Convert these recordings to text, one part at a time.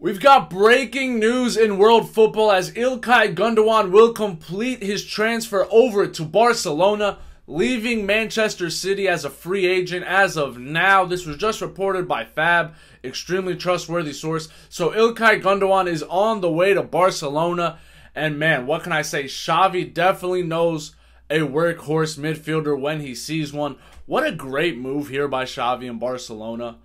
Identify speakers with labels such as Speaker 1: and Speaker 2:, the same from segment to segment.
Speaker 1: We've got breaking news in world football as Ilkay Gundogan will complete his transfer over to Barcelona, leaving Manchester City as a free agent as of now. This was just reported by Fab, extremely trustworthy source. So Ilkay Gundogan is on the way to Barcelona, and man, what can I say? Xavi definitely knows a workhorse midfielder when he sees one. What a great move here by Xavi in Barcelona.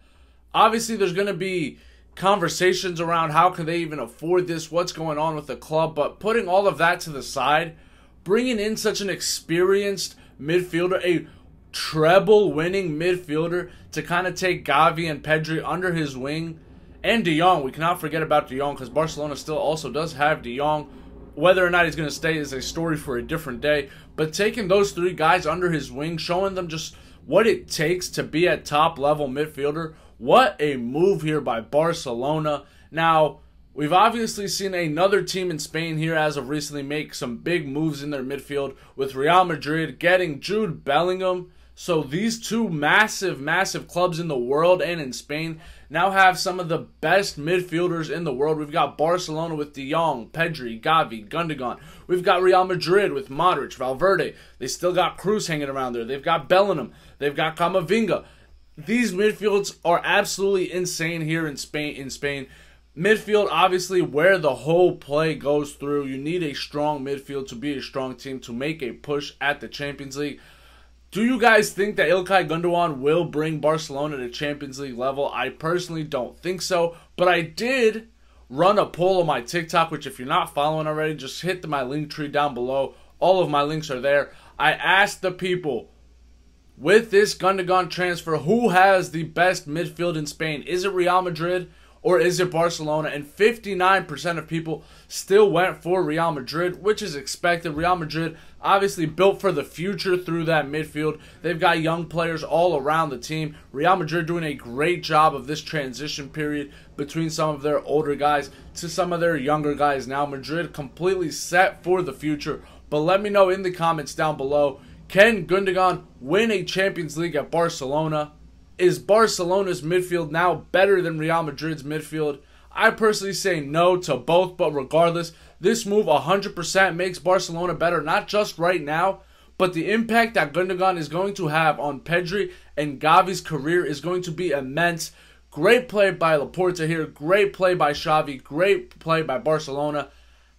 Speaker 1: Obviously, there's going to be conversations around how can they even afford this, what's going on with the club, but putting all of that to the side, bringing in such an experienced midfielder, a treble winning midfielder to kind of take Gavi and Pedri under his wing, and De Jong. We cannot forget about De Jong because Barcelona still also does have De Jong. Whether or not he's going to stay is a story for a different day. But taking those three guys under his wing, showing them just what it takes to be a top level midfielder what a move here by Barcelona. Now, we've obviously seen another team in Spain here as of recently make some big moves in their midfield with Real Madrid getting Jude Bellingham. So these two massive, massive clubs in the world and in Spain now have some of the best midfielders in the world. We've got Barcelona with De Jong, Pedri, Gavi, Gundogan. We've got Real Madrid with Modric, Valverde. They still got Kroos hanging around there. They've got Bellingham. They've got Camavinga. These midfields are absolutely insane here in Spain. In Spain, midfield obviously where the whole play goes through. You need a strong midfield to be a strong team to make a push at the Champions League. Do you guys think that Ilkay Gundogan will bring Barcelona to Champions League level? I personally don't think so, but I did run a poll on my TikTok, which if you're not following already, just hit my link tree down below. All of my links are there. I asked the people with this Gundogan transfer, who has the best midfield in Spain? Is it Real Madrid or is it Barcelona? And 59% of people still went for Real Madrid, which is expected. Real Madrid obviously built for the future through that midfield. They've got young players all around the team. Real Madrid doing a great job of this transition period between some of their older guys to some of their younger guys. Now Madrid completely set for the future. But let me know in the comments down below can Gundogan win a Champions League at Barcelona? Is Barcelona's midfield now better than Real Madrid's midfield? I personally say no to both, but regardless, this move 100% makes Barcelona better, not just right now, but the impact that Gundogan is going to have on Pedri and Gavi's career is going to be immense. Great play by Laporta here, great play by Xavi, great play by Barcelona.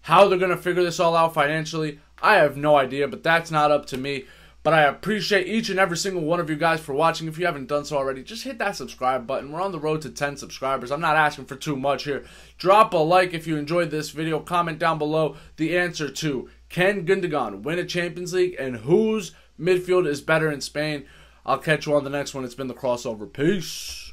Speaker 1: How they're going to figure this all out financially, I have no idea, but that's not up to me. But I appreciate each and every single one of you guys for watching. If you haven't done so already, just hit that subscribe button. We're on the road to 10 subscribers. I'm not asking for too much here. Drop a like if you enjoyed this video. Comment down below the answer to can Gundogan win a Champions League and whose midfield is better in Spain. I'll catch you on the next one. It's been the crossover. Peace.